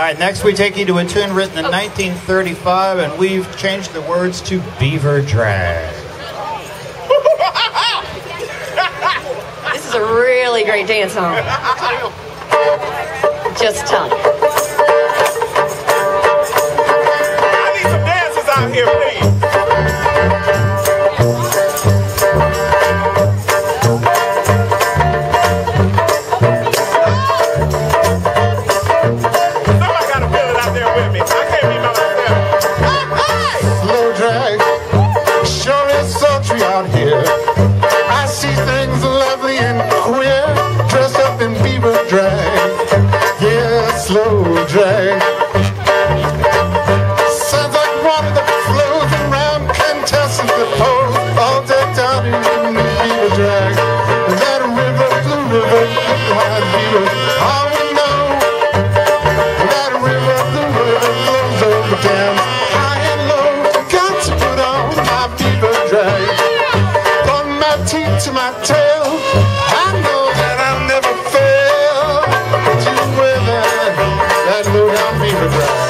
right, next we take you to a tune written in 1935, and we've changed the words to Beaver Drag. This is a really great dance song. Just tell me. I need some dancers out here, please. High beavers all we know. That river, blue river river.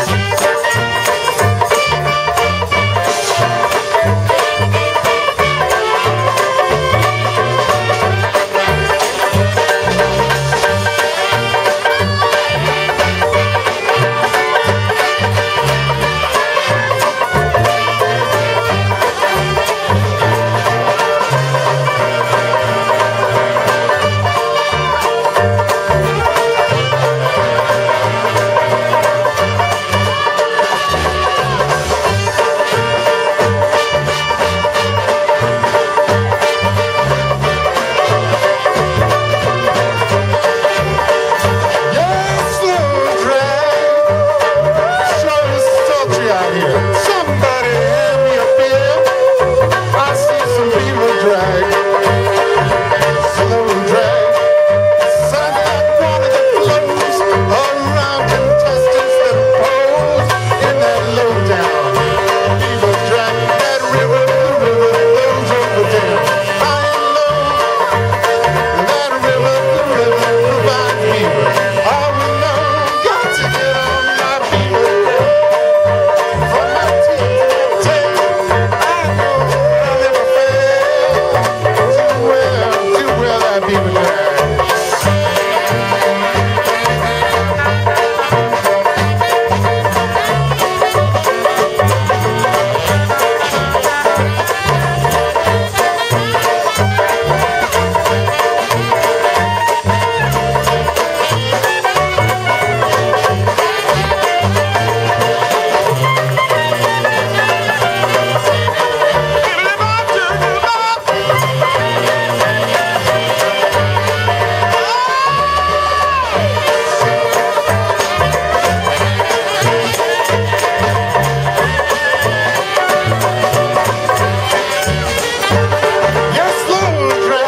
children.